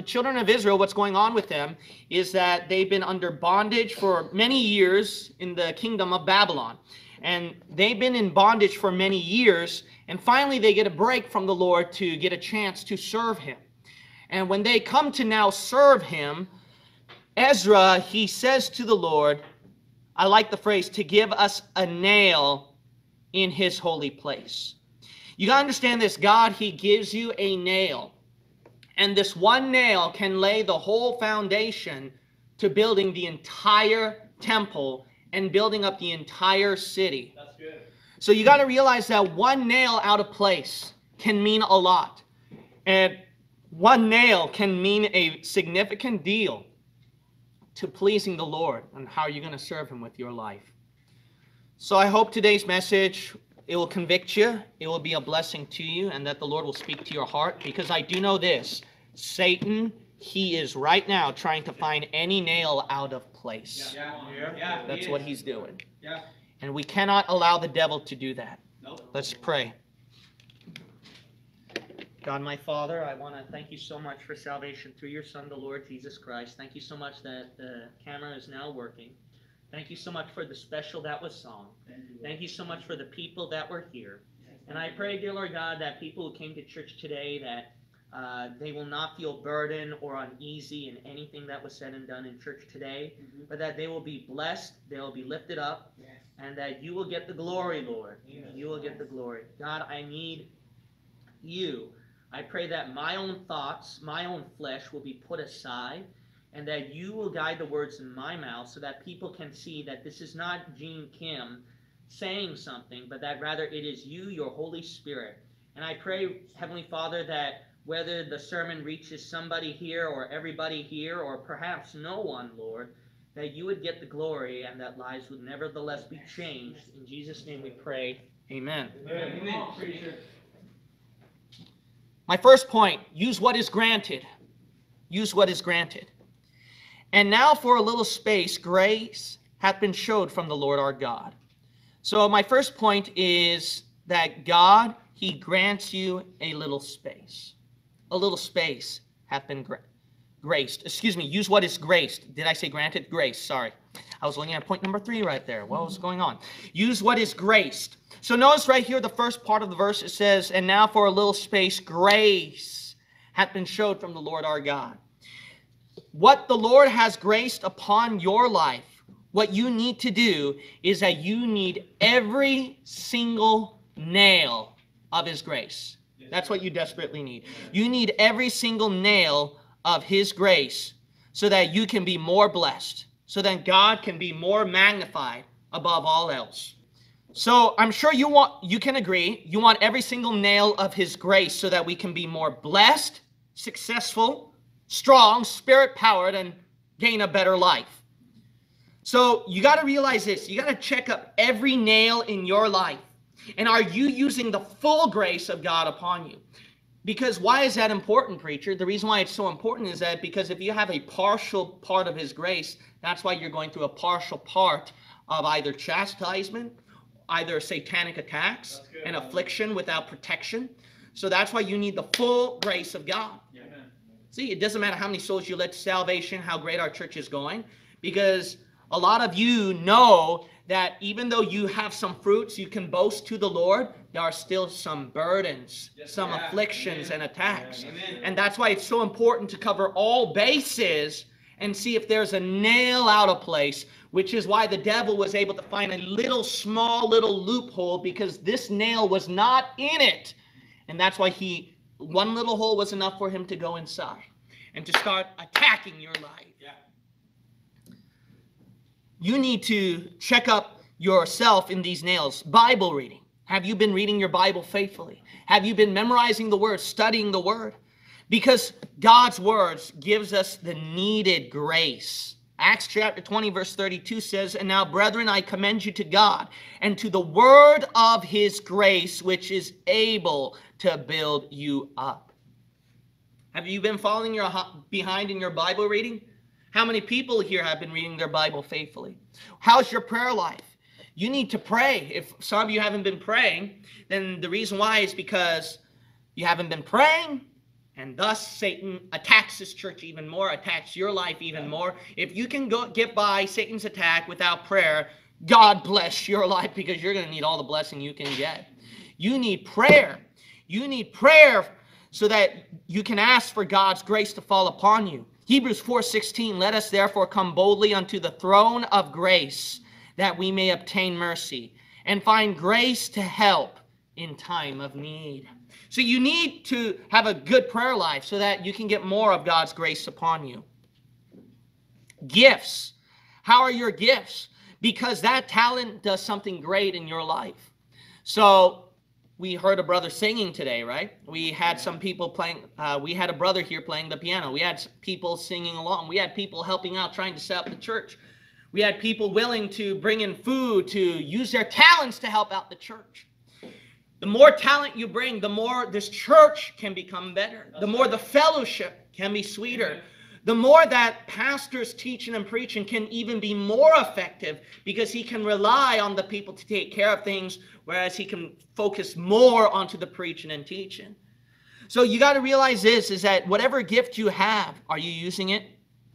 The children of Israel, what's going on with them is that they've been under bondage for many years in the kingdom of Babylon. And they've been in bondage for many years, and finally they get a break from the Lord to get a chance to serve Him. And when they come to now serve Him, Ezra, he says to the Lord, I like the phrase, to give us a nail in His holy place. You got to understand this God, He gives you a nail. And this one nail can lay the whole foundation to building the entire temple and building up the entire city. That's good. So you got to realize that one nail out of place can mean a lot. And one nail can mean a significant deal to pleasing the Lord and how you're going to serve him with your life. So I hope today's message it will convict you, it will be a blessing to you and that the Lord will speak to your heart because I do know this. Satan, he is right now trying to find any nail out of place. Yeah, yeah, yeah. That's he what is. he's doing. Yeah. And we cannot allow the devil to do that. Nope. Let's pray. God, my Father, I want to thank you so much for salvation through your Son, the Lord Jesus Christ. Thank you so much that the camera is now working. Thank you so much for the special that was sung. Thank you so much for the people that were here. And I pray, dear Lord God, that people who came to church today, that uh, they will not feel burdened or uneasy in anything that was said and done in church today, Mhm. but that they will be blessed, they will be lifted up, Yes. and that you will get the glory, Lord. Yes. You will get the glory. God, I need you. I pray that my own thoughts, my own flesh will be put aside, and that you will guide the words in my mouth so that people can see that this is not Gene Kim saying something, but that rather it is you, your Holy Spirit. And I pray, Heavenly Father, that whether the sermon reaches somebody here or everybody here or perhaps no one, Lord, that you would get the glory and that lives would nevertheless be changed. In Jesus' name we pray. Amen. Amen. Amen. My first point use what is granted. Use what is granted. And now for a little space, grace hath been showed from the Lord our God. So, my first point is that God, He grants you a little space. A little space hath been gra- graced. Excuse me, use what is graced. Did I say granted? Grace, sorry. I was looking at point number three right there. What was going on? Use what is graced. So notice right here, the first part of the verse, it says, And now for a little space, grace hath been showed from the Lord our God. What the Lord has graced upon your life, what you need to do is that you need every single nail of His grace. That's what you desperately need. You need every single nail of His grace so that you can be more blessed, so that God can be more magnified above all else. So I'm sure you want you can agree you want every single nail of his grace so that we can be more blessed, successful, strong, spirit powered and gain a better life. So you got to realize this, you got to check up every nail in your life. And are you using the full grace of God upon you? Because why is that important, preacher? The reason why it's so important is that because if you have a partial part of his grace, that's why you're going through a partial part of either chastisement, either satanic attacks, and affliction without protection. So that's why you need the full grace of God. See, it doesn't matter how many souls you led to salvation, how great our church is going, because a lot of you know that even though you have some fruits you can boast to the Lord, there are still some burdens, Yes, some yeah. afflictions, Amen. and attacks. Amen. And that's why it's so important to cover all bases and see if there's a nail out of place, which is why the devil was able to find a little small little loophole because this nail was not in it. And that's why he one little hole was enough for him to go inside and to start attacking your life. Yeah. You need to check up yourself in these nails. Bible reading. Have you been reading your Bible faithfully? Have you been memorizing the word, studying the word? Because God's words gives us the needed grace. Acts chapter 20 verse 32 says, "And now brethren I commend you to God and to the word of his grace which is able to build you up." Have you been following your behind in your Bible reading? How many people here have been reading their Bible faithfully? How's your prayer life? You need to pray. If some of you haven't been praying, then the reason why is because you haven't been praying and thus Satan attacks this church even more, attacks your life even more. If you can go get by Satan's attack without prayer, God bless your life because you're going to need all the blessing you can get. You need prayer. You need prayer so that you can ask for God's grace to fall upon you. Hebrews 4:16 Let us therefore come boldly unto the throne of grace that we may obtain mercy and find grace to help in time of need. So you need to have a good prayer life so that you can get more of God's grace upon you. Gifts. How are your gifts? Because that talent does something great in your life. So we heard a brother singing today, right? We had some people playing, uh, we had a brother here playing the piano. We had people singing along. We had people helping out trying to set up the church. We had people willing to bring in food, to use their talents to help out the church. The more talent you bring, the more this church can become better. The more the fellowship can be sweeter. The more that pastors teaching and preaching can even be more effective because he can rely on the people to take care of things, whereas he can focus more onto the preaching and teaching. So you got to realize this is that whatever gift you have, are you using it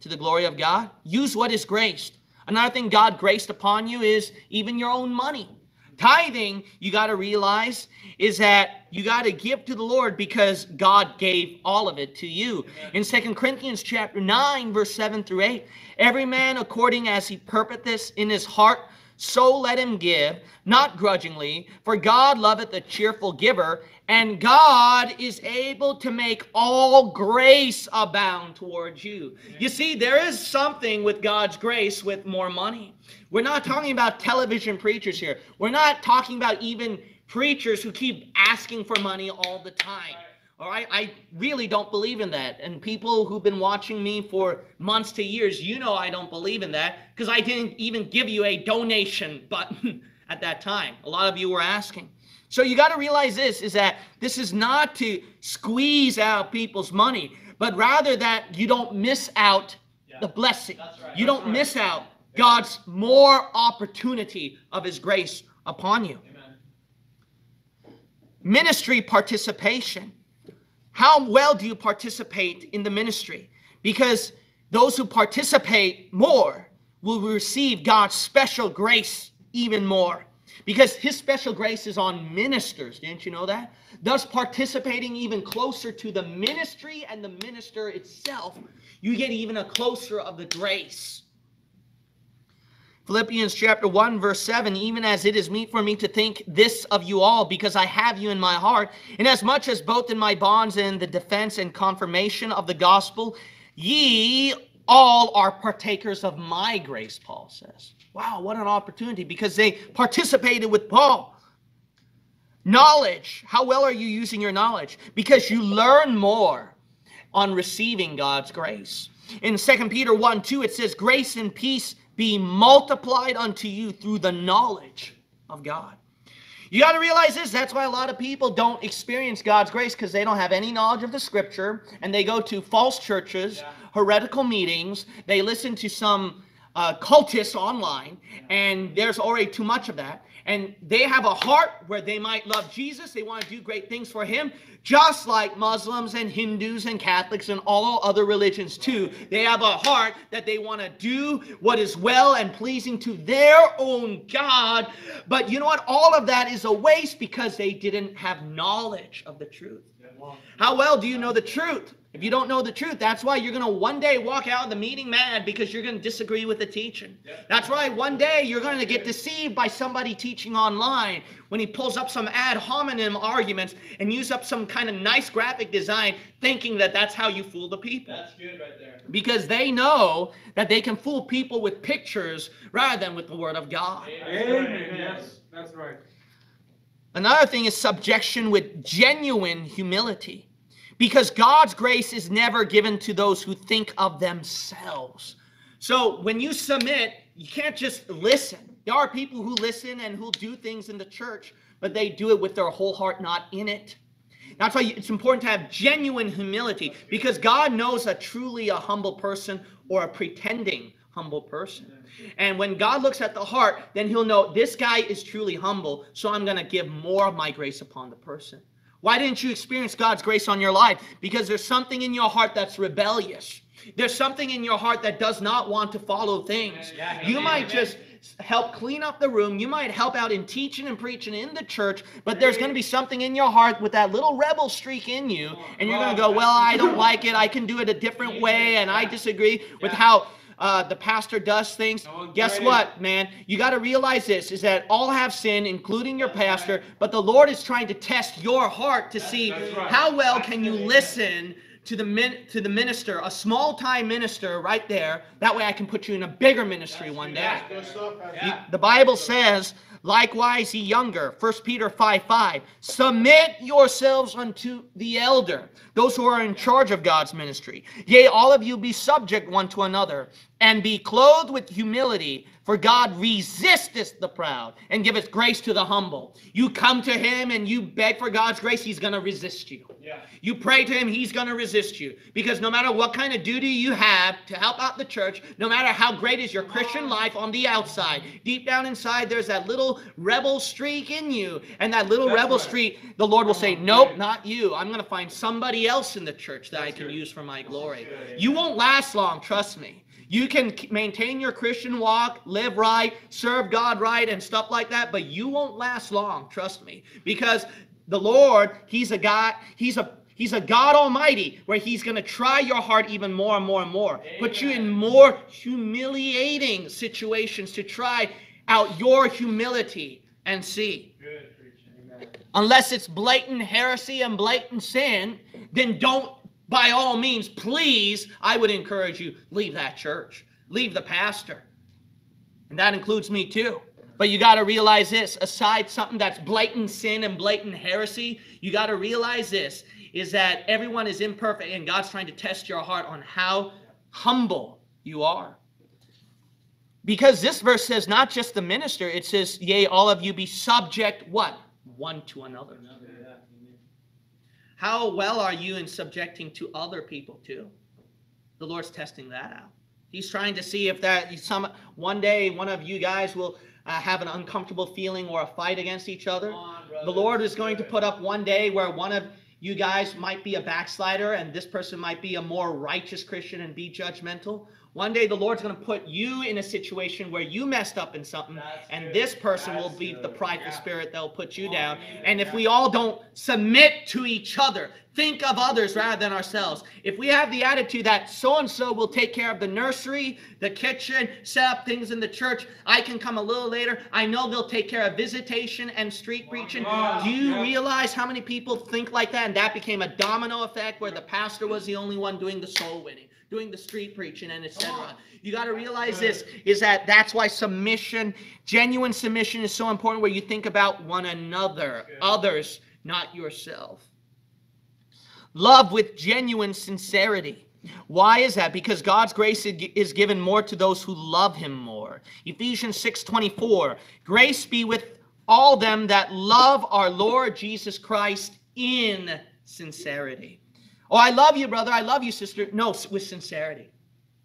to the glory of God? Use what is graced. Another thing God graced upon you is even your own money. Tithing, you got to realize, is that you got to give to the Lord because God gave all of it to you. In Second Corinthians chapter 9, verse 7 through 8, every man according as he purposeth in his heart, so let him give, not grudgingly, for God loveth a cheerful giver, and God is able to make all grace abound towards you. You see, there is something with God's grace with more money. We're not talking about television preachers here. We're not talking about even preachers who keep asking for money all the time. All right, I really don't believe in that. And people who've been watching me for months to years, you know I don't believe in that because I didn't even give you a donation button at that time. A lot of you were asking. So you got to realize this is that this is not to squeeze out people's money, but rather that you don't miss out Yeah. the blessing. Right. You That's don't right. miss out God's more opportunity of his grace upon you. Amen. Ministry participation. How well do you participate in the ministry? Because those who participate more will receive God's special grace even more. Because his special grace is on ministers. Didn't you know that? Thus, participating even closer to the ministry and the minister itself, you get even a closer of the grace. Philippians chapter 1, verse 7 Even as it is meet for me to think this of you all, because I have you in my heart, inasmuch as both in my bonds and the defense and confirmation of the gospel, ye all are partakers of my grace, Paul says. Wow, what an opportunity because they participated with Paul. Knowledge. How well are you using your knowledge? Because you learn more on receiving God's grace. In 2 Peter 1 2, it says, Grace and peace be multiplied unto you through the knowledge of God. You got to realize this. That's why a lot of people don't experience God's grace because they don't have any knowledge of the scripture and they go to false churches, Yeah. heretical meetings. They listen to some uh, cultists online, and there's already too much of that. And they have a heart where they might love Jesus. They want to do great things for Him, just like Muslims and Hindus and Catholics and all other religions too. They have a heart that they want to do what is well and pleasing to their own God. But you know what? All of that is a waste because they didn't have knowledge of the truth. How well do you know the truth? If you don't know the truth, that's why you're going to one day walk out of the meeting mad because you're going to disagree with the teaching. That's why one day you're going to get deceived by somebody teaching online when he pulls up some ad hominem arguments and use up some kind of nice graphic design thinking that that's how you fool the people. That's good right there. Because they know that they can fool people with pictures rather than with the word of God. Amen. Yes, that's right. Another thing is subjection with genuine humility. Because God's grace is never given to those who think of themselves. So when you submit, you can't just listen. There are people who listen and who do things in the church, but they do it with their whole heart, not in it. That's why it's important to have genuine humility because God knows a truly a humble person or a pretending humble person. And when God looks at the heart, then he'll know this guy is truly humble, so I'm going to give more of my grace upon the person. Why didn't you experience God's grace on your life? Because there's something in your heart that's rebellious. There's something in your heart that does not want to follow things. Yeah, you amen, might just help clean up the room. You might help out in teaching and preaching in the church, but there's going to be something in your heart with that little rebel streak in you, and you're going to go, Well, I don't like it. I can do it a different way, and I disagree with Yeah. how. Uh, the pastor does things. No, Guess what, man? You got to realize this: is that all have sinned, including your pastor. But the Lord is trying to test your heart to see that's right. how well That's can you listen to the min- to the minister, a small time minister, right there. That way, I can put you in a bigger ministry one day. Yeah. Good stuff, Pastor. Yeah. The Bible says, likewise, ye younger, 1 Peter 5 5, submit yourselves unto the elder, those who are in charge of God's ministry. Yea, all of you be subject one to another, and be clothed with humility, for God resisteth the proud, and giveth grace to the humble. You come to him and you beg for God's grace, he's going to resist you. Yeah. You pray to him, he's going to resist you. Because no matter what kind of duty you have to help out the church, no matter how great is your Christian ah. life on the outside, deep down inside, there's that little rebel streak in you. And that little That's rebel right. streak, the Lord will say, Nope, not you. I'm going to find somebody else in the church that I can good. use for my glory. You won't last long, trust me. You can maintain your Christian walk, live right, serve God right, and stuff like that, but you won't last long, trust me. Because the Lord, He's a God, He's a He's a God Almighty, where He's going to try your heart even more and more and more. Put you in more humiliating situations to try out your humility and see. Unless it's blatant heresy and blatant sin, then don't, by all means, please, I would encourage you, leave that church, leave the pastor. And that includes me too. But you got to realize this aside something that's blatant sin and blatant heresy, you got to realize this is that everyone is imperfect and God's trying to test your heart on how humble you are. Because this verse says not just the minister, it says, Yea, all of you be subject what? One to another. How well are you in subjecting to other people too? The Lord's testing that out. He's trying to see if that some one day one of you guys will uh, have an uncomfortable feeling or a fight against each other. On, The. Lord is going to put up one day where one of you guys might be a backslider and this person might be a more righteous Christian and be judgmental. One day the Lord's going to put you in a situation where you messed up in something That's and good. this person will That's be the prideful Yeah. spirit that will put you Come down. man. And if Yeah. we all don't submit to each other, think of others rather than ourselves. If we have the attitude that so and so will take care of the nursery, the kitchen, set up things in the church, I can come a little later. I know they'll take care of visitation and street preaching. Do you Yeah. realize how many people think like that? And that became a domino effect where the pastor was the only one doing the soul winning, doing the street preaching, and etc. You got to realize this is that that's why submission, genuine submission, is so important. Where you think about one another, others, not yourself. Love with genuine sincerity. Why is that? Because God's grace is- given more to those who love him more. Ephesians 6:24. Grace be with all them that love our Lord Jesus Christ in sincerity. Oh, I love you, brother. I love you, sister. No, with sincerity.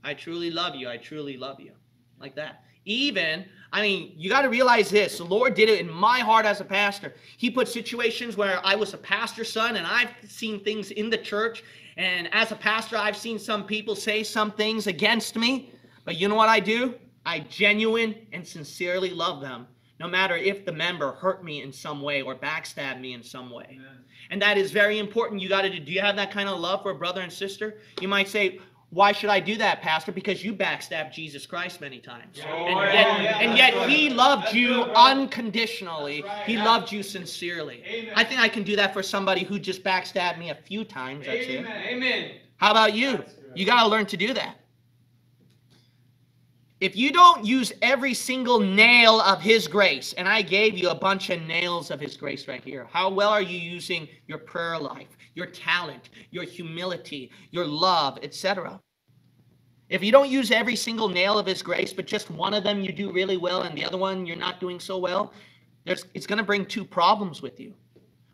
I truly love you. I truly love you. Like that. Even, I mean, you got to realize this. The Lord did it in my heart as a pastor. He put situations where I was a pastor's son and I've seen things in the church. And as a pastor, I've seen some people say some things against me. But you know what I do? I genuine and sincerely love them, no matter if the member hurt me in some way or backstabbed me in some way. Amen. And that is very important. You got to do. Do you have that kind of love for a brother and sister? You might say, "Why should I do that, Pastor?" Because you backstabbed Jesus Christ many times, Yeah. and Oh, yet, yeah, and yet good. He loved That's you good, unconditionally. Right, he yeah. loved you sincerely. Amen. I think I can do that for somebody who just backstabbed me a few times. That's it. Amen. Amen. How about you? You got to learn to do that. If you don't use every single nail of His grace, and I gave you a bunch of nails of His grace right here, how well are you using your prayer life, your talent, your humility, your love, etc.? If you don't use every single nail of His grace, but just one of them you do really well and the other one you're not doing so well, it's going to bring two problems with you.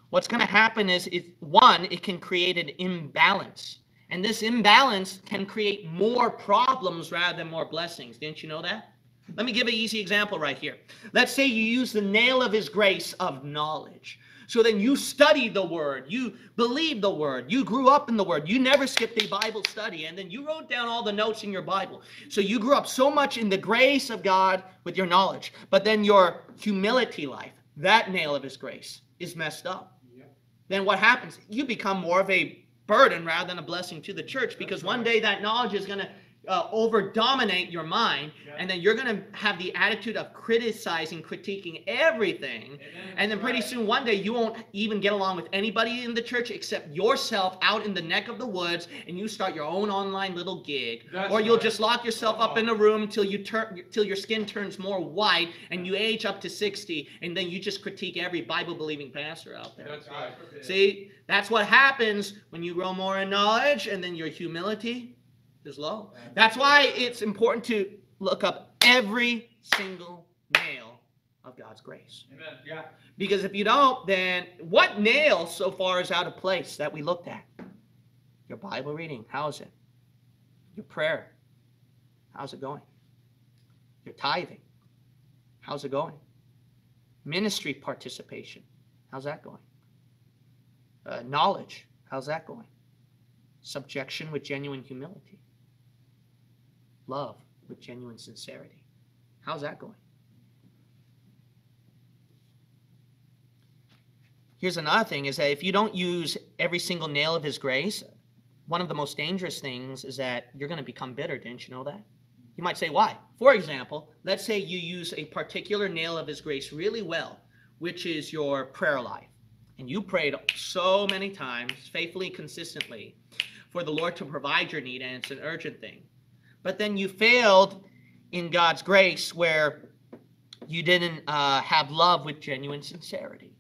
What's going to happen is, it, one, it can create an imbalance. And this imbalance can create more problems rather than more blessings. Didn't you know that? Let me give an easy example right here. Let's say you use the nail of his grace of knowledge. So then you study the word, you believe the word, you grew up in the word, you never skipped a Bible study, and then you wrote down all the notes in your Bible. So you grew up so much in the grace of God with your knowledge, but then your humility life, that nail of his grace, is messed up. Then what happens? You become more of a burden rather than a blessing to the church because one day that knowledge is going to uh, over dominate your mind and then you're going to have the attitude of criticizing critiquing everything. And then pretty soon one day you won't even get along with anybody in the church except yourself out in the neck of the woods and you start your own online little gig. That's or you'll right. just lock yourself Come up in a room until you turn till your skin turns more white and you age up to 60 and then you just critique every bible believing pastor out there. That's right. See, that's what happens when you grow more in knowledge and then your humility is low. That's why it's important to look up every single nail of God's grace. Amen. Yeah. Because if you don't, then what nail so far is out of place that we looked at? Your Bible reading, how's it? Your prayer, how's it going? Your tithing, how's it going? Ministry participation, how's that going? Uh, knowledge, how's that going? Subjection with genuine humility, love with genuine sincerity, how's that going? Here's another thing is that if you don't use every single nail of his grace, one of the most dangerous things is that you're going to become bitter. Didn't you know that? You might say, why? For example, let's say you use a particular nail of his grace really well, which is your prayer life. And you prayed so many times, faithfully, consistently, for the Lord to provide your need, and it's an urgent thing. But then you failed in God's grace where you didn't uh, have love with genuine sincerity.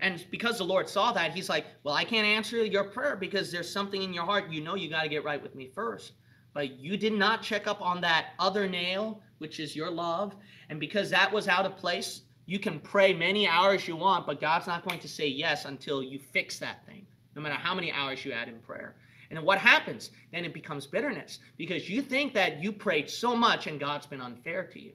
And because the Lord saw that, He's like, Well, I can't answer your prayer because there's something in your heart. You know you got to get right with me first. But you did not check up on that other nail, which is your love. And because that was out of place, you can pray many hours you want, but God's not going to say yes until you fix that thing, no matter how many hours you add in prayer. And what happens? Then it becomes bitterness because you think that you prayed so much and God's been unfair to you.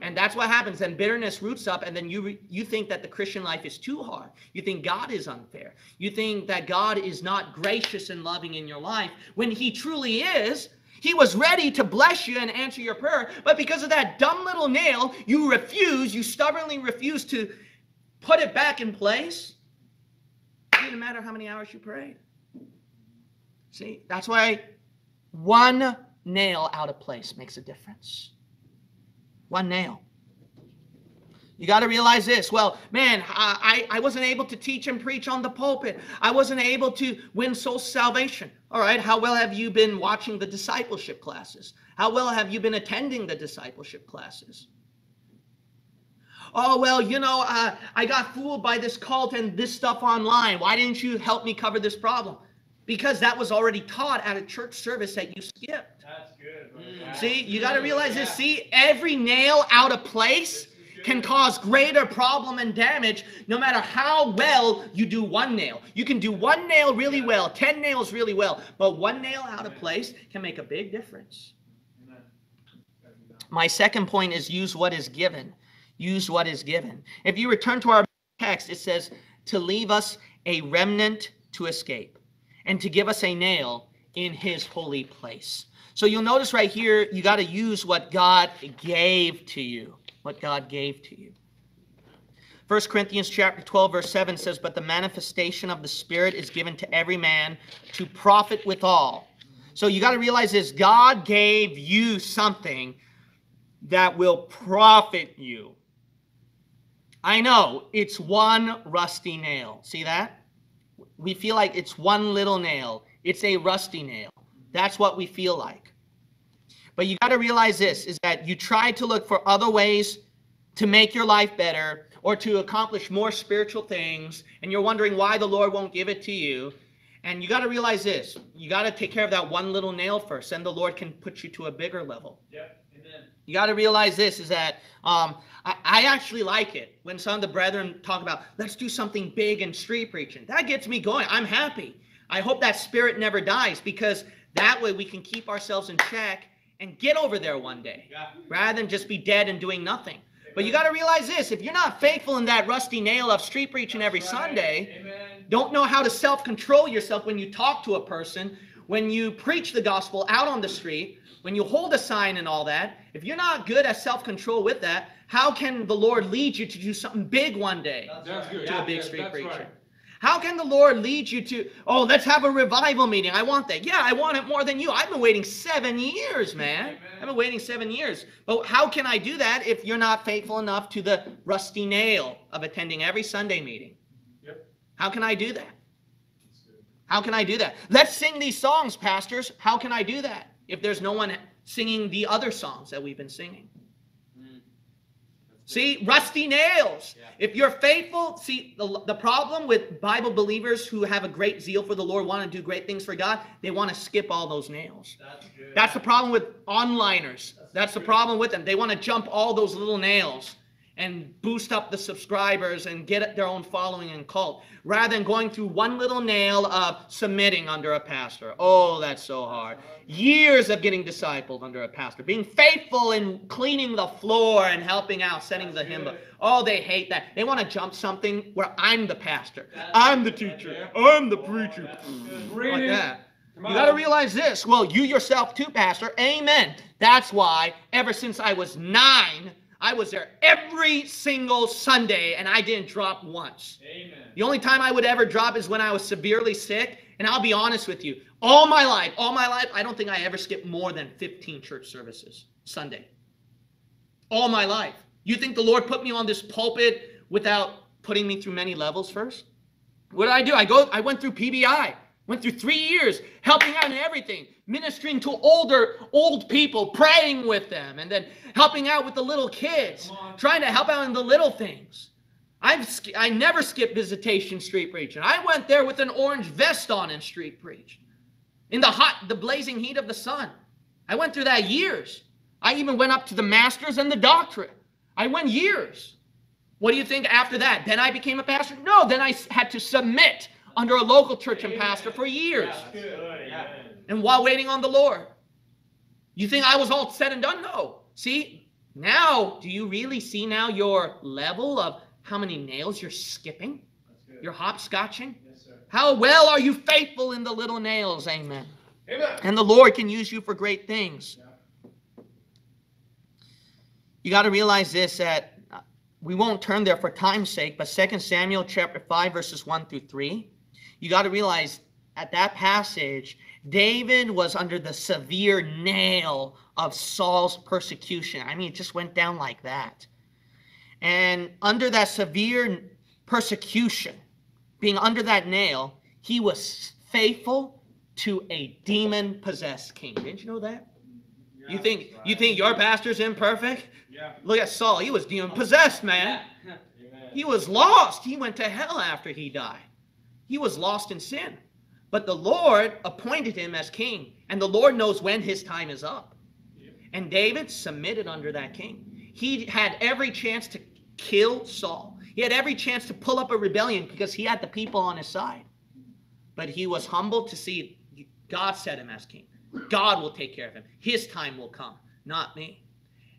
And that's what happens. Then bitterness roots up, and then you re- you think that the Christian life is too hard. You think God is unfair. You think that God is not gracious and loving in your life when He truly is. He was ready to bless you and answer your prayer, but because of that dumb little nail, you refuse. You stubbornly refuse to put it back in place. It didn't matter how many hours you prayed. See, that's why one nail out of place makes a difference. One nail. You got to realize this. Well, man, I, I wasn't able to teach and preach on the pulpit. I wasn't able to win soul salvation. All right, how well have you been watching the discipleship classes? How well have you been attending the discipleship classes? Oh, well, you know, uh, I got fooled by this cult and this stuff online. Why didn't you help me cover this problem? Because that was already taught at a church service that you skipped. That's good. brother. Mm. Yeah. See, you got to realize this. See, every nail out of place This is good. can cause greater problem and damage no matter how well you do one nail. You can do one nail really well, 10 nails really well, but one nail out of place can make a big difference. My second point is use what is given. Use what is given. If you return to our text, it says to leave us a remnant to escape and to give us a nail in his holy place. So you'll notice right here, you got to use what God gave to you. What God gave to you. 1 Corinthians chapter 12 verse 7 says, "But the manifestation of the Spirit is given to every man to profit withal." So you got to realize this, God gave you something that will profit you. I know it's one rusty nail. See that? We feel like it's one little nail. It's a rusty nail. That's what we feel like. But you got to realize this is that you try to look for other ways to make your life better or to accomplish more spiritual things and you're wondering why the Lord won't give it to you. And you got to realize this. You got to take care of that one little nail first and the Lord can put you to a bigger level. Yep. Amen. You got to realize this is that um, I, I actually like it when some of the brethren talk about let's do something big in street preaching. That gets me going. I'm happy. I hope that spirit never dies because that way we can keep ourselves in check and get over there one day Yeah. rather than just be dead and doing nothing. But you got to realize this if you're not faithful in that rusty nail of street preaching every right. Sunday, Amen. don't know how to self control yourself when you talk to a person, when you preach the gospel out on the street, when you hold a sign and all that, if you're not good at self control with that, how can the Lord lead you to do something big one day? That's That's right. good. To a big yeah, street that's preacher. right. How can the Lord lead you to, oh, let's have a revival meeting? I want that. Yeah, I want it more than you. I've been waiting seven years, man. Amen. I've been waiting seven years. But how can I do that if you're not faithful enough to the rusty nail of attending every Sunday meeting? Yep. How can I do that? How can I do that? Let's sing these songs, pastors. How can I do that if there's no one singing the other songs that we've been singing? That's See, rusty nails. Yeah. If you're faithful, see, the, the problem with Bible believers who have a great zeal for the Lord, want to do great things for God, they want to skip all those nails. That's good. That's the problem with onliners. That's the problem with them. They want to jump all those little nails and boost up the subscribers and get their own following and cult rather than going through one little nail of submitting under a pastor. Oh, that's so hard. Years of getting discipled under a pastor, being faithful in cleaning the floor and helping out, setting the hymn book. Oh, they hate that. They want to jump something where I'm the pastor, I'm the teacher, I'm the preacher. that's good. Read Like that. You got to realize this. Well, you yourself too, Pastor. Amen. That's why ever since I was nine, I was there every single Sunday and I didn't drop once. Amen. The only time I would ever drop is when I was severely sick. And I'll be honest with you, all my life, all my life, I don't think I ever skipped more than 15 church services Sunday. All my life. You think the Lord put me on this pulpit without putting me through many levels first? What did I do? I go. I went through PBI. Went through three years helping out in everything, ministering to older old people, praying with them, and then helping out with the little kids, trying to help out in the little things. I've I never skipped visitation street preaching. I went there with an orange vest on and street preached in the hot, the blazing heat of the sun. I went through that years. I even went up to the masters and the doctorate. I went years. What do you think after that? Then I became a pastor? No, then I had to submit under a local church and pastor for years. Yeah. And while waiting on the Lord. You think I was all said and done? No. See, now, do you really see now your level of how many nails you're skipping? You're hopscotching? Yes, sir. How well are you faithful in the little nails? Amen. Amen. And the Lord can use you for great things. You got to realize this that uh, we won't turn there for time's sake, but 2 Samuel chapter 5 verses 1 through 3. You got to realize at that passage David was under the severe nail of Saul's persecution. I mean, it just went down like that. And under that severe persecution, being under that nail, he was faithful to a demon possessed king. Didn't you know that? You think that's you think your pastor's imperfect? Yeah. Look at Saul. He was demon possessed, man. Amen. He was lost. He went to hell after he died. He was lost in sin. But the Lord appointed him as king, and the Lord knows when his time is up. And David submitted under that king. He had every chance to kill Saul. He had every chance to pull up a rebellion because he had the people on his side. But he was humble to see God set him as king. God will take care of him. His time will come, not me.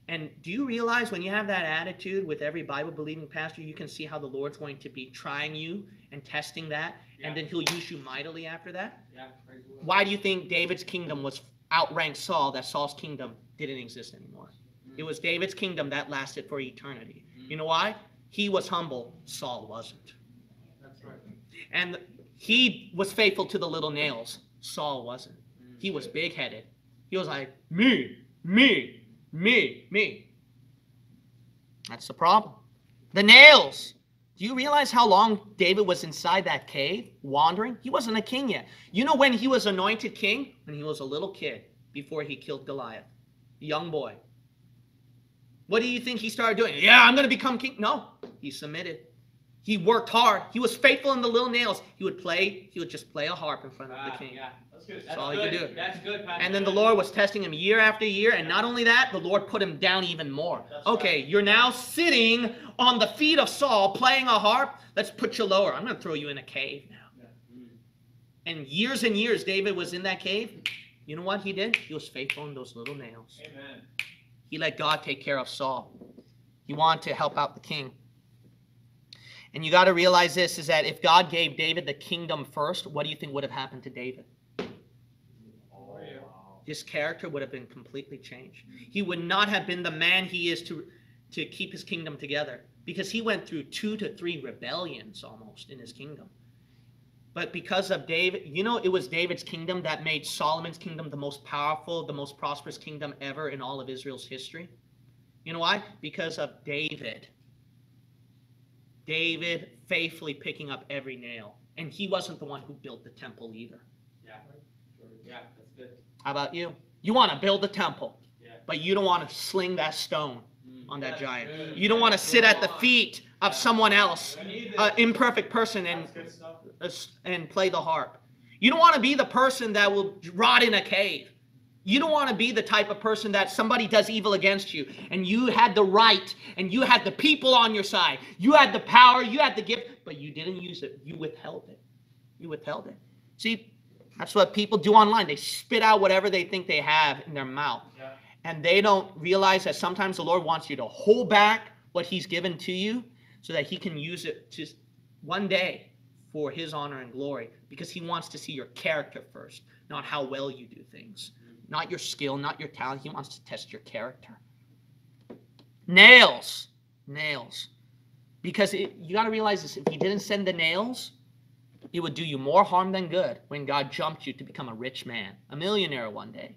And do you realize when you have that attitude with every Bible believing pastor, you can see how the Lord's going to be trying you and testing that, and then he'll use you mightily after that? Yeah. Why do you think David's kingdom was outranked Saul, that Saul's kingdom didn't exist anymore? It was David's kingdom that lasted for eternity. You know why? He was humble, Saul wasn't. That's right. And he was faithful to the little nails, Saul wasn't. He was big headed. He was like, me, me, me, me. That's the problem. The nails. Do you realize how long David was inside that cave wandering? He wasn't a king yet. You know when he was anointed king? When he was a little kid before he killed Goliath. Young boy. What do you think he started doing? Yeah, I'm going to become king. No, he submitted. He worked hard. He was faithful in the little nails. He would play, he would just play a harp in front of the Ah, king. yeah. That's good. That's all he could do. That's good, Pastor. And then the Lord was testing him year after year. And not only that, the Lord put him down even more. That's Okay, you're now sitting on the feet of Saul playing a harp. Let's put you lower. I'm going to throw you in a cave now. And years and years, David was in that cave. You know what he did? He was faithful in those little nails. Amen. He let God take care of Saul. He wanted to help out the king. And you got to realize this is that if God gave David the kingdom first, what do you think would have happened to David? His character would have been completely changed. He would not have been the man he is to to keep his kingdom together because he went through two to three rebellions almost in his kingdom. But because of David, you know, it was David's kingdom that made Solomon's kingdom the most powerful, the most prosperous kingdom ever in all of Israel's history. You know why? Because of David. David faithfully picking up every nail. And he wasn't the one who built the temple either. Yeah. Yeah. How about you? You want to build the temple, Yeah. but you don't want to sling that stone Mm. on that That's giant. good. You don't want to sit at the feet of someone else, an imperfect person, and That's good stuff. and play the harp. You don't want to be the person that will rot in a cave. You don't want to be the type of person that somebody does evil against you and you had the right and you had the people on your side. You had the power, you had the gift, but you didn't use it. You withheld it. You withheld it. See, that's what people do online. They spit out whatever they think they have in their mouth. Yeah. And they don't realize that sometimes the Lord wants you to hold back what He's given to you so that He can use it to one day for His honor and glory because He wants to see your character first, not how well you do things, not your skill, not your talent. He wants to test your character. Nails. Nails. Because it, you got to realize this if He didn't send the nails, it would do you more harm than good when God jumped you to become a rich man, a millionaire one day.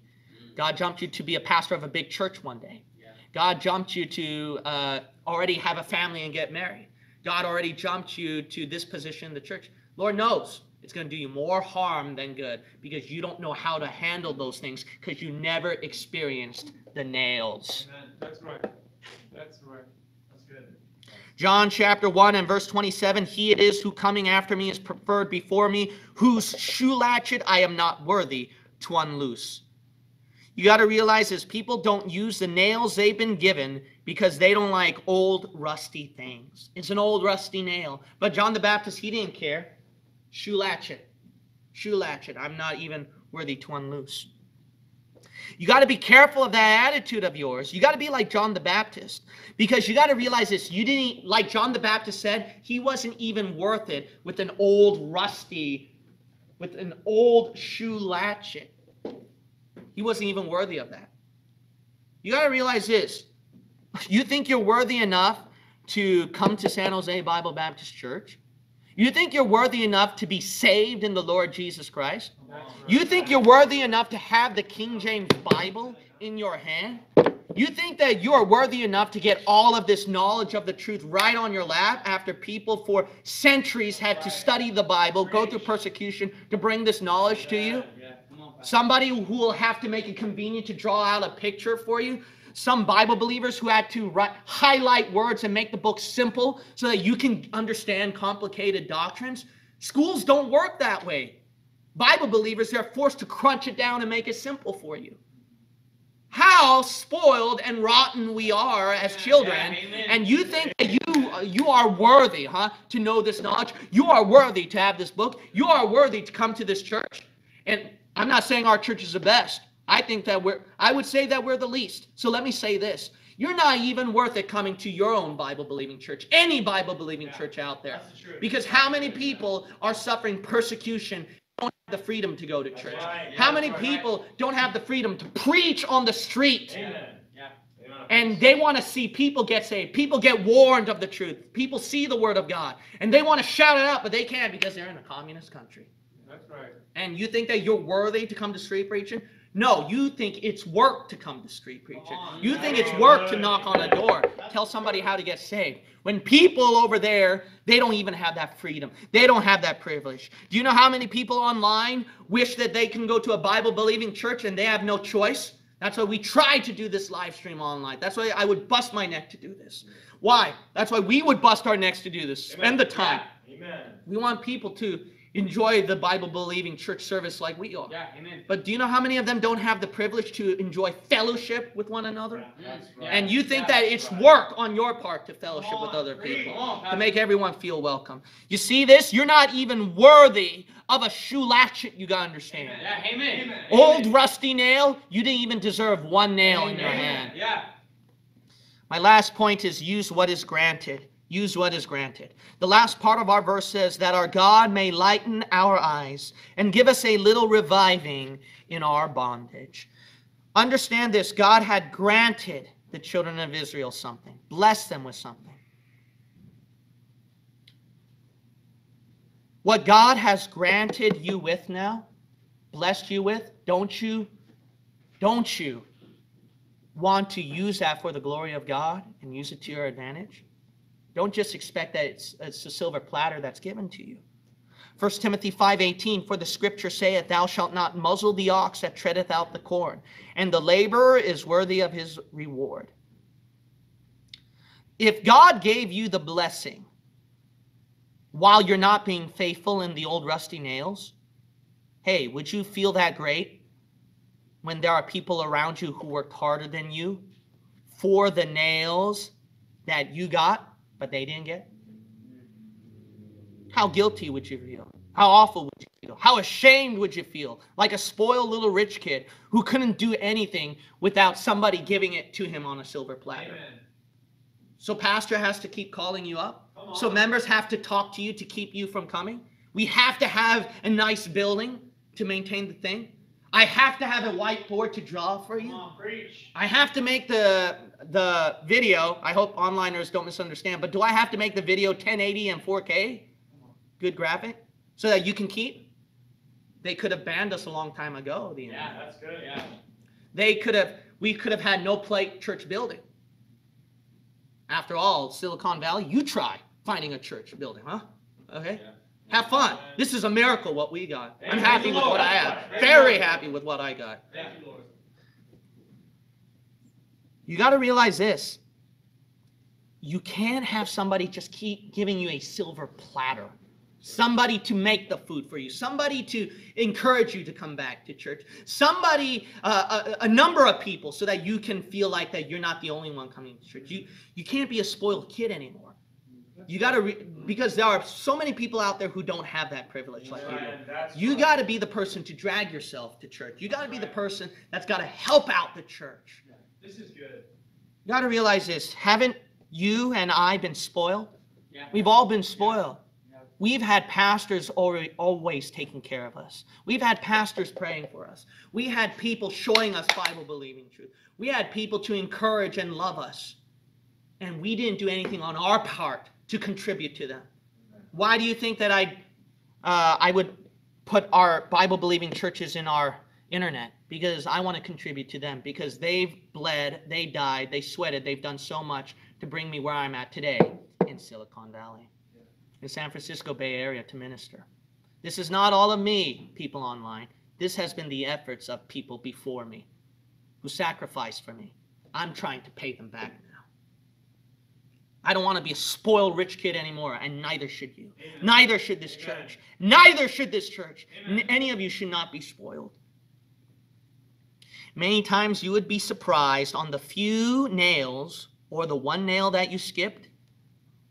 God jumped you to be a pastor of a big church one day. God jumped you to uh, already have a family and get married. God already jumped you to this position in the church. Lord knows it's going to do you more harm than good because you don't know how to handle those things because you never experienced the nails. Amen. That's right. That's right. John chapter 1 and verse 27 He it is who coming after me is preferred before me, whose shoe latchet I am not worthy to unloose. You got to realize this people don't use the nails they've been given because they don't like old rusty things. It's an old rusty nail. But John the Baptist, he didn't care. Shoe latchet. Shoe latchet. I'm not even worthy to unloose. You got to be careful of that attitude of yours. You got to be like John the Baptist because you got to realize this. You didn't, like John the Baptist said, he wasn't even worth it with an old rusty, with an old shoe latchet. He wasn't even worthy of that. You got to realize this. You think you're worthy enough to come to San Jose Bible Baptist Church? You think you're worthy enough to be saved in the Lord Jesus Christ? You think you're worthy enough to have the King James Bible in your hand? You think that you are worthy enough to get all of this knowledge of the truth right on your lap after people for centuries had to study the Bible, go through persecution to bring this knowledge to you? Yeah, yeah. Come on, Pastor. Somebody who will have to make it convenient to draw out a picture for you. Some Bible believers who had to write, highlight words and make the book simple so that you can understand complicated doctrines. Schools don't work that way. Bible believers, they're forced to crunch it down and make it simple for you. How spoiled and rotten we are as children, Yeah, and you think that you you are worthy, huh, to know this knowledge. You are worthy to have this book. You are worthy to come to this church. And I'm not saying our church is the best. I think that we're I would say that we're the least. So let me say this. You're not even worth it coming to your own Bible believing church, any Bible believing Yeah, church out there. That's the truth. Because how many people are suffering persecution don't have the freedom to go to church? right, yeah, How many right. people don't have the freedom to preach on the street? Amen. Yeah. Amen. And they want to see people get saved. People get warned of the truth. People see the word of God. And they want to shout it out, but they can't because they're in a communist country. That's right. And you think that you're worthy to come to street preaching? No, you think it's work to come to street preaching. You think it's work to knock on a door, tell somebody how to get saved. When people over there, they don't even have that freedom. They don't have that privilege. Do you know how many people online wish that they can go to a Bible believing church and they have no choice? That's why we try to do this live stream online. That's why I would bust my neck to do this. Why? That's why we would bust our necks to do this. Spend the time. Amen. We want people to enjoy the Bible believing church service like we are. Yeah. Amen. But do you know how many of them don't have the privilege to enjoy fellowship with one another? That's right. And you think Yeah, that it's right. work on your part to fellowship Come with other people, on, to make everyone feel welcome. You see this? You're not even worthy of a shoe latchet, you gotta understand. Yeah. Amen. Old rusty nail, you didn't even deserve one nail in your hand. Yeah. My last point is use what is granted. Use what is granted. The last part of our verse says that our God may lighten our eyes and give us a little reviving in our bondage. Understand this God had granted the children of Israel something, blessed them with something. What God has granted you with now, blessed you with, don't you, don't you want to use that for the glory of God and use it to your advantage? Don't just expect that it's, it's a silver platter that's given to you. 1 Timothy 5:18 For the scripture saith thou shalt not muzzle the ox that treadeth out the corn and the laborer is worthy of his reward. If God gave you the blessing while you're not being faithful in the old rusty nails, hey, would you feel that great when there are people around you who worked harder than you for the nails that you got, but they didn't get? How guilty would you feel? How awful would you feel? How ashamed would you feel? Like a spoiled little rich kid who couldn't do anything without somebody giving it to him on a silver platter. Amen. So pastor has to keep calling you up. So members have to talk to you to keep you from coming. We have to have a nice building to maintain the thing. I have to have a whiteboard to draw for you. on, preach. I have to make the the video. I hope onliners don't misunderstand, but do I have to make the video 1080 and 4K? Good graphic so that you can keep? They could have banned us a long time ago. The Yeah, that's good. Yeah. they could have we could have had no plate church building. After all, Silicon Valley, you try finding a church building, huh? Okay. Yeah. Have fun. This is a miracle what we got. I'm happy with what I have. Very happy with what I got. Thank you, Lord. You got to realize this. You can't have somebody just keep giving you a silver platter. Somebody to make the food for you. Somebody to encourage you to come back to church. Somebody, uh, a, a number of people, so that you can feel like that you're not the only one coming to church. You you can't be a spoiled kid anymore. You got to re- because there are so many people out there who don't have that privilege like you do. You got to be the person to drag yourself to church. You got to be the person that's got to help out the church. This is good. You got to realize this. Haven't you and I been spoiled? Yeah. We've all been spoiled. Yeah. We've had pastors already, always taking care of us. We've had pastors praying for us. We had people showing us Bible believing truth. We had people to encourage and love us. And we didn't do anything on our part to contribute to them. Why do you think that I, uh, I would put our Bible believing churches in our internet? Because I want to contribute to them. Because they've bled, they died, they sweated, they've done so much to bring me where I'm at today in Silicon Valley, in San Francisco Bay Area to minister. This is not all of me, people online. This has been the efforts of people before me who sacrificed for me. I'm trying to pay them back. I don't want to be a spoiled rich kid anymore, and neither should you. Amen. Neither should this Amen. church. Neither should this church. Amen. any of you should not be spoiled. Many times you would be surprised on the few nails or the one nail that you skipped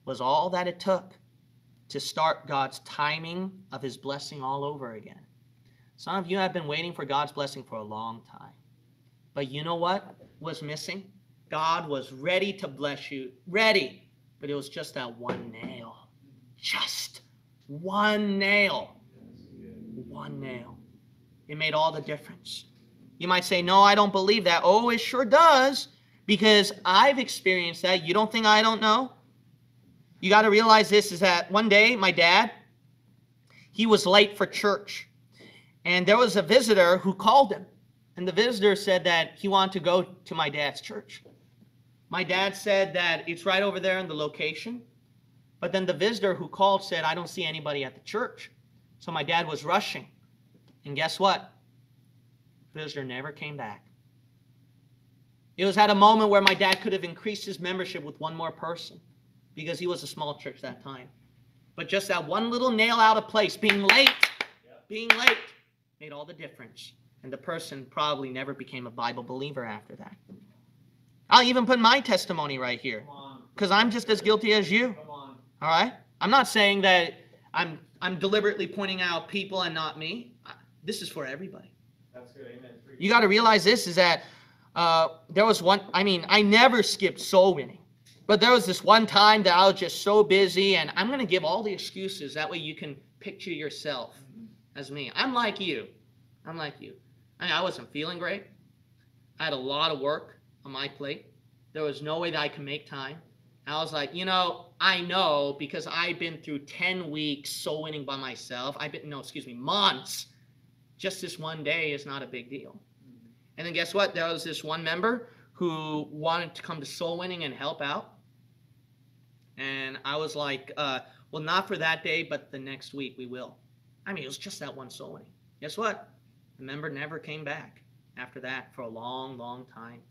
was all that it took to start God's timing of his blessing all over again. Some of you have been waiting for God's blessing for a long time. But you know what was missing? God was ready to bless you, ready, but it was just that one nail. Just one nail. One nail. It made all the difference. You might say, No, I don't believe that. Oh, it sure does, because I've experienced that. You don't think I don't know? You got to realize this is that one day, my dad, he was late for church, and there was a visitor who called him. And the visitor said that he wanted to go to my dad's church. My dad said that it's right over there in the location. But then the visitor who called said, I don't see anybody at the church. So my dad was rushing. And guess what? Visitor never came back. It was at a moment where my dad could have increased his membership with one more person because he was a small church that time. But just that one little nail out of place, being late, being late, made all the difference. And the person probably never became a Bible believer after that. I'll even put my testimony right here because I'm just as guilty as you. Come on. All right? I'm not saying that I'm I'm deliberately pointing out people and not me. I- This is for everybody. That's good. Amen. You got to realize this is that uh, there was one. I mean, I never skipped soul winning. But there was this one time that I was just so busy, and I'm going to give all the excuses. That way you can picture yourself as me. I'm like you. I'm like you. I, mean, I wasn't feeling great. I had a lot of work on my plate. There was no way that I could make time. I was like, you know, I know because I've been through 10 weeks soul winning by myself. I've been, no, excuse me, months. Just this one day is not a big deal. And then guess what? There was this one member who wanted to come to soul winning and help out. And I was like, uh, well, not for that day, but the next week we will. I mean, it was just that one soul winning. Guess what? The member never came back after that for a long, long time.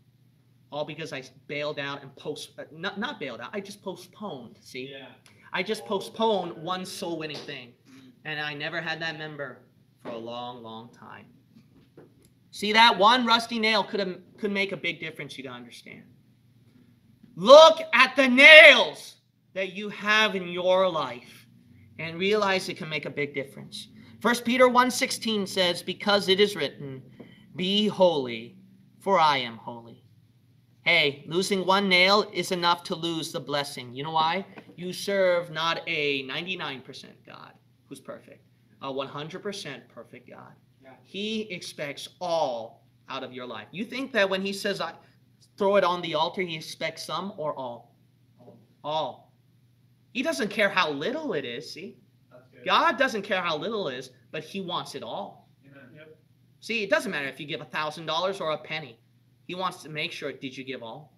All because I bailed out and post, uh, not, not bailed out, I just postponed. See? Yeah. I just postponed one soul winning thing. And I never had that member for a long, long time. See that one rusty nail could have could make a big difference, you gotta understand. Look at the nails that you have in your life and realize it can make a big difference. 1 Peter 1:16 says, Because it is written, Be holy, for I am holy. Hey, losing one nail is enough to lose the blessing. You know why? You serve not a 99% God who's perfect, a 100% perfect God. Yeah. He expects all out of your life. You think that when he says, I throw it on the altar, he expects some or all? All. All. He doesn't care how little it is, see? God doesn't care how little it is, but he wants it all. Amen. Yep. See, it doesn't matter if you give a thousand dollars or a penny. He wants to make sure, did you give all?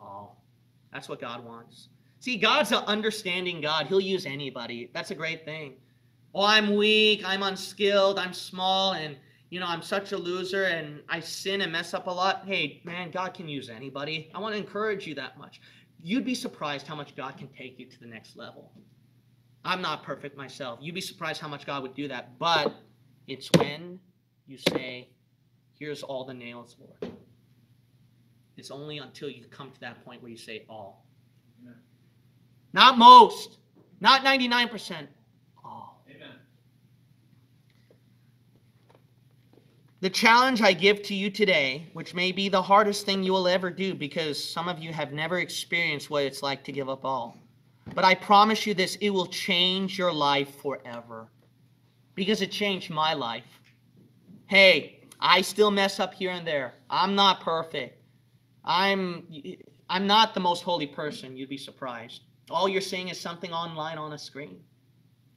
All. That's what God wants. See, God's an understanding God. He'll use anybody. That's a great thing. Oh, I'm weak, I'm unskilled, I'm small, and you know, I'm such a loser and I sin and mess up a lot. Hey, man, God can use anybody. I want to encourage you that much. You'd be surprised how much God can take you to the next level. I'm not perfect myself. You'd be surprised how much God would do that. But it's when you say, Here's all the nails, Lord. It's only until you come to that point where you say all. Amen. Not most, not 99%, all. Amen. The challenge I give to you today, which may be the hardest thing you will ever do because some of you have never experienced what it's like to give up all. But I promise you this it will change your life forever because it changed my life. Hey, I still mess up here and there. I'm not perfect. I'm I'm not the most holy person, you'd be surprised. All you're seeing is something online on a screen.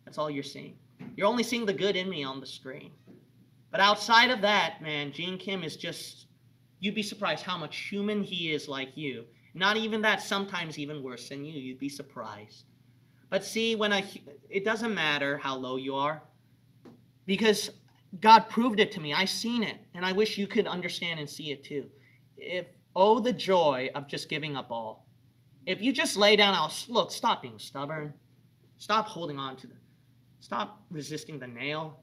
That's all you're seeing. You're only seeing the good in me on the screen. But outside of that, man, Gene Kim is just, you'd be surprised how much human he is like you. Not even that, sometimes even worse than you. You'd be surprised. But see, when I, it doesn't matter how low you are, because God proved it to me. I seen it, and I wish you could understand and see it too. If oh the joy of just giving up all. If you just lay down, I'll look. Stop being stubborn. Stop holding on to the. Stop resisting the nail.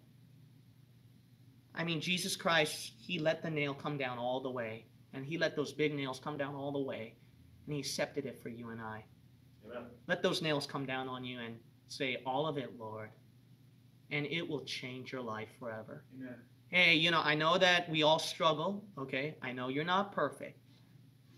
I mean, Jesus Christ, He let the nail come down all the way, and He let those big nails come down all the way, and He accepted it for you and I. Amen. Let those nails come down on you and say, All of it, Lord, and it will change your life forever. Amen. Hey, you know, I know that we all struggle, okay? I know you're not perfect.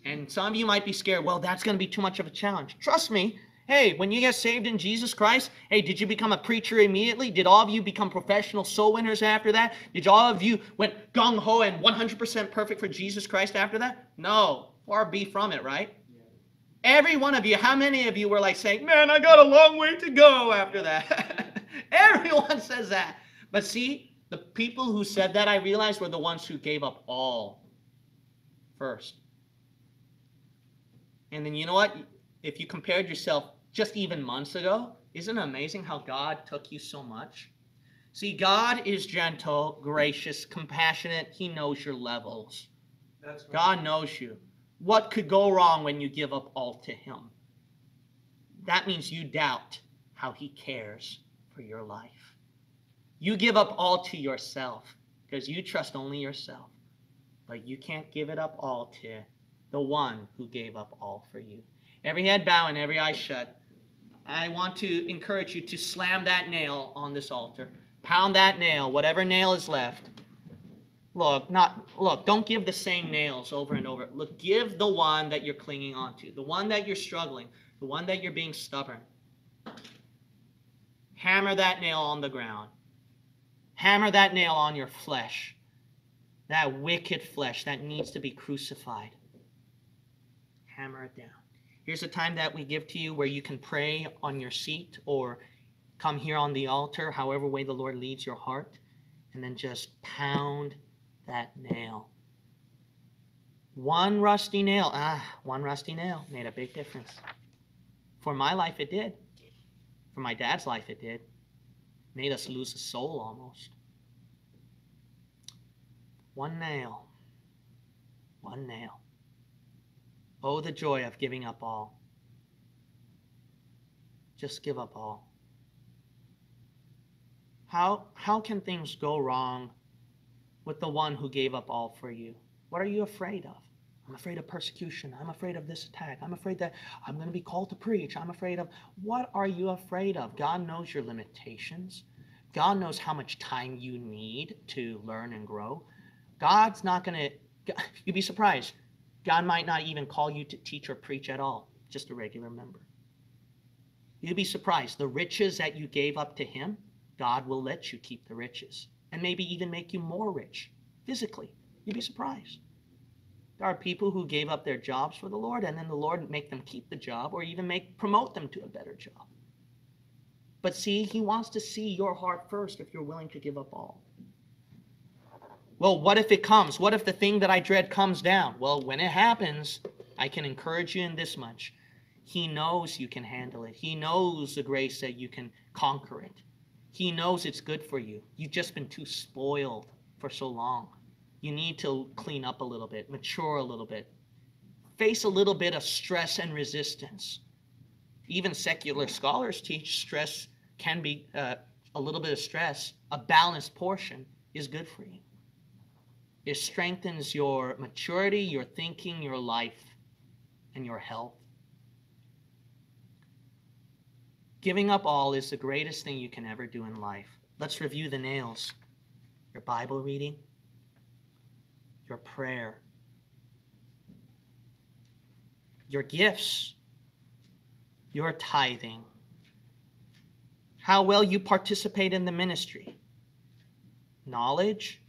And some of you might be scared, well, that's going to be too much of a challenge. Trust me. Hey, when you get saved in Jesus Christ, hey, did you become a preacher immediately? Did all of you become professional soul winners after that? Did all of you went gung ho and 100% perfect for Jesus Christ after that? No, far be from it, right? Every one of you, how many of you were like saying, man, I got a long way to go after that? Everyone says that. But see, the people who said that, I realized, were the ones who gave up all first. And then you know what? If you compared yourself just even months ago, isn't it amazing how God took you so much? See, God is gentle, gracious, compassionate. He knows your levels. That's right. God knows you. What could go wrong when you give up all to Him? That means you doubt how He cares for your life. You give up all to yourself because you trust only yourself. But you can't give it up all to the one who gave up all for you. Every head bow and every eye shut. I want to encourage you to slam that nail on this altar. Pound that nail, whatever nail is left. look, not look, don't give the same nails over and over. Look, give the one that you're clinging onto, the one that you're struggling, the one that you're being stubborn. Hammer that nail on the ground. Hammer that nail on your flesh. That wicked flesh that needs to be crucified. Hammer it down. Here's a time that we give to you where you can pray on your seat or come here on the altar, however way the Lord leads your heart, and then just pound that nail. One rusty nail, ah, one rusty nail made a big difference. For my life, it did. For my dad's life, it did. Made us lose a soul almost. One nail. One nail. Oh, the joy of giving up all. Just give up all. How, how can things go wrong with the one who gave up all for you? What are you afraid of? I'm afraid of persecution. I'm afraid of this attack. I'm afraid that I'm going to be called to preach. I'm afraid of. What are you afraid of? God knows your limitations. God knows how much time you need to learn and grow. God's not going to. You'd be surprised. God might not even call you to teach or preach at all, just a regular member. You'd be surprised. The riches that you gave up to Him, God will let you keep the riches and maybe even make you more rich physically. You'd be surprised. There are people who gave up their jobs for the Lord and then the Lord make them keep the job or even make promote them to a better job. But see, he wants to see your heart first if you're willing to give up all. Well, what if it comes? What if the thing that I dread comes down? Well, when it happens, I can encourage you in this much. He knows you can handle it. He knows the grace that you can conquer it. He knows it's good for you. You've just been too spoiled for so long. You need to clean up a little bit, mature a little bit, face a little bit of stress and resistance. Even secular scholars teach stress can be uh, a little bit of stress, a balanced portion is good for you. It strengthens your maturity, your thinking, your life, and your health. Giving up all is the greatest thing you can ever do in life. Let's review the nails your Bible reading, your prayer, your gifts, your tithing, how well you participate in the ministry, knowledge,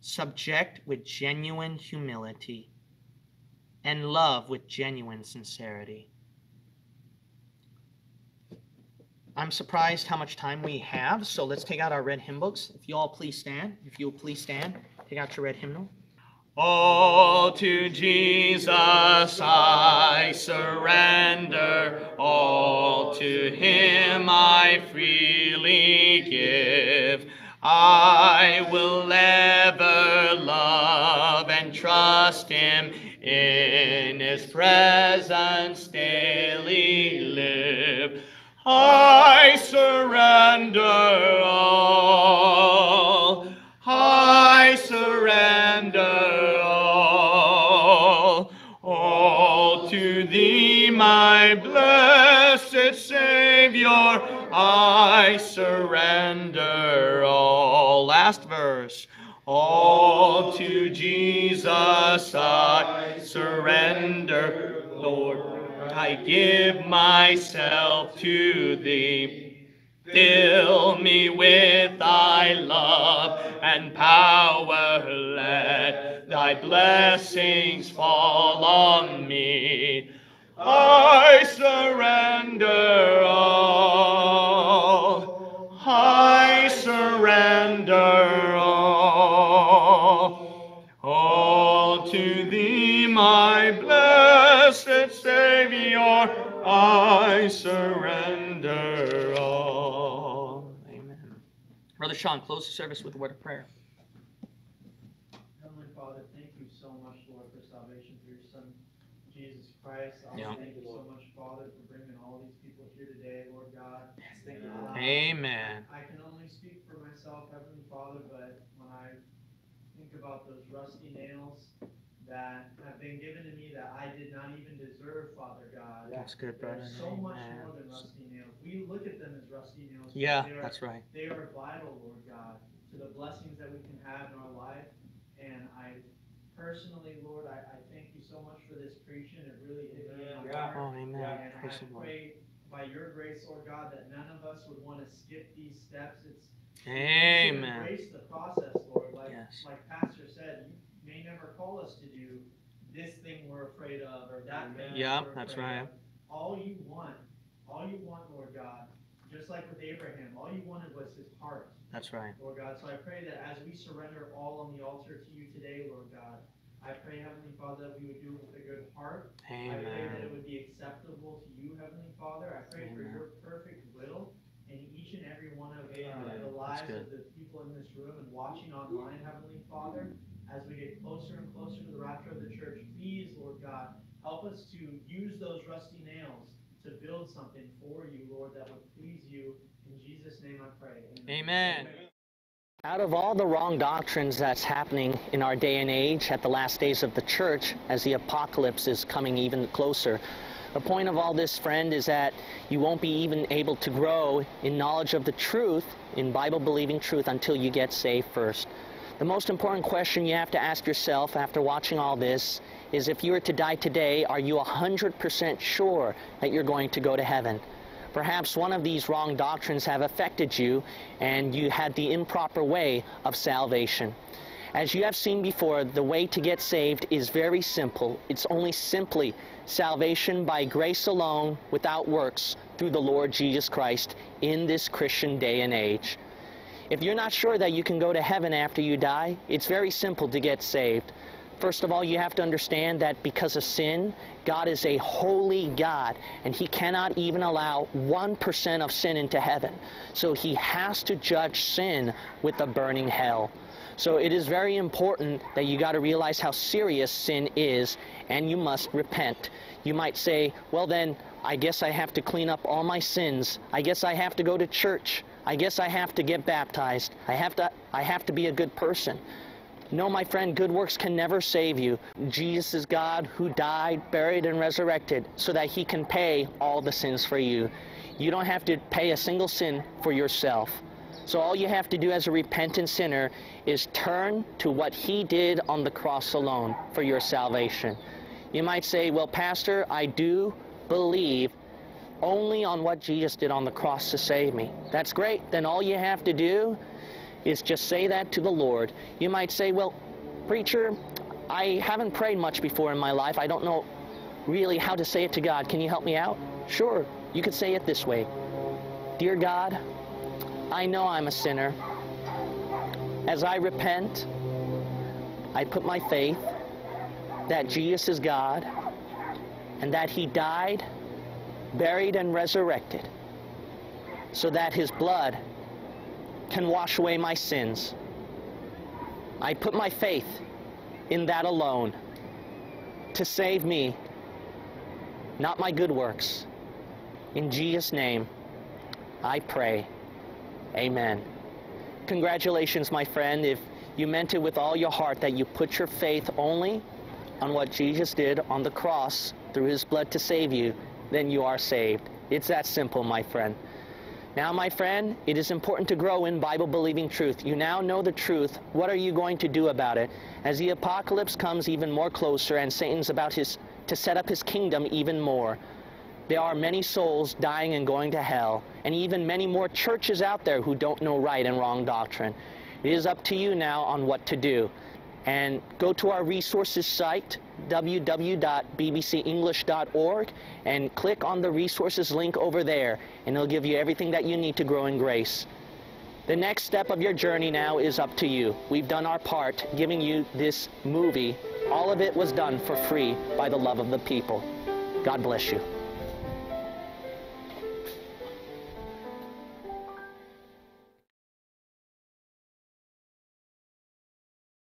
subject with genuine humility, and love with genuine sincerity. I'm surprised how much time we have, so let's take out our red hymn books. If you all please stand, if you'll please stand, take out your red hymnal. All to Jesus I surrender, all to Him I freely give. I will ever love and trust Him, in His presence daily live. I surrender all. I surrender all. Last verse. All to Jesus I surrender, Lord. I give myself to thee. Fill me with thy love and power. Let thy blessings fall on me. I surrender all. I surrender all. All to thee, my blessed Savior, I surrender all. Amen. Brother Sean, close the service with a word of prayer. Heavenly Father, thank you so much, Lord, for salvation through your Son, Jesus Christ. I Yeah. thank you so much, Father, for bringing all these people here today, Lord God. Thank you, Amen. I can only speak for myself, Heavenly Father, but when I think about those rusty nails that have been given to me that I did not even deserve, Father God. That's good, brother. There's so much Amen. more than rusty nails. We look at them as rusty nails. Yeah, are- that's right. They are vital, Lord God. to the blessings that we can have in our life. And I personally, Lord, I, I thank so much for this preaching. It really hit me in my Yeah. Oh, amen. And I Praise the Lord. pray by your grace, Lord God, that none of us would want to skip these steps. It's we should Amen. Embrace the process, Lord. Like Yes. like Pastor said, you may never call us to do this thing we're afraid of or that thing. Yep, we're that's right. of. All you want, all you want, Lord God, just like with Abraham, all you wanted was his heart. That's right. Lord God. So I pray that as we surrender all on the altar to you today, Lord God, I pray, Heavenly Father, that we would do it with a good heart. I pray that it would be acceptable to you, Heavenly Father. I pray for your perfect will in each and every one of uh, Amen. the lives of the people in this room and watching online, Heavenly Father. As we get closer and closer to the rapture of the church, please, Lord God, help us to use those rusty nails to build something for you, Lord, that would please you. In Jesus' name I pray. Amen. Out of all the wrong doctrines that's happening in our day and age at the last days of the church, as the apocalypse is coming even closer, the point of all this, friend, is that you won't be even able to grow in knowledge of the truth, in Bible believing truth, until you get saved first. The most important question you have to ask yourself after watching all this is if you were to die today, are you 100% sure that you're going to go to heaven? Perhaps one of these wrong doctrines have affected you and you had the improper way of salvation. As you have seen before, the way to get saved is very simple. It's only simply salvation by grace alone, without works, through the Lord Jesus Christ in this Christian day and age. If you're not sure that you can go to heaven after you die, it's very simple to get saved. First of all, you have to understand that because of sin, God is a holy God, and He cannot even allow 1% of sin into heaven. So He has to judge sin with a burning hell. So it is very important that you got to realize how serious sin is, and you must repent. You might say, well, then, I guess I have to clean up all my sins. I guess I have to go to church. I guess I have to get baptized. I have to, I have to be a good person. No, my friend, good works can never save you. Jesus is God who died, buried, and resurrected so that he can pay all the sins for you. You don't have to pay a single sin for yourself. So all you have to do as a repentant sinner is turn to what he did on the cross alone for your salvation. You might say, well, Pastor, I do believe only on what Jesus did on the cross to save me. That's great. Then all you have to do is just say that to the Lord. You might say, well, preacher, I haven't prayed much before in my life. I don't know really how to say it to God. Can you help me out? Sure. You could say it this way Dear God, I know I'm a sinner. As I repent, I put my faith that Jesus is God and that He died, buried, and resurrected so that His blood can wash away my sins. I put my faith in that alone to save me, not my good works. In Jesus' name, I pray. Amen. Congratulations, my friend, if you meant it with all your heart that you put your faith only on what Jesus did on the cross through his blood to save you, then you are saved. It's that simple, my friend. Now, my friend, it is important to grow in Bible believing truth. You now know the truth. What are you going to do about it? As the apocalypse comes even more closer and Satan's about his to set up his kingdom even more, there are many souls dying and going to hell, and even many more churches out there who don't know right and wrong doctrine. It is up to you now on what to do. And go to our resources site, www.bbcenglish.org, and click on the resources link over there, and it'll give you everything that you need to grow in grace. The next step of your journey now is up to you. We've done our part giving you this movie. All of it was done for free by the love of the people. God bless you.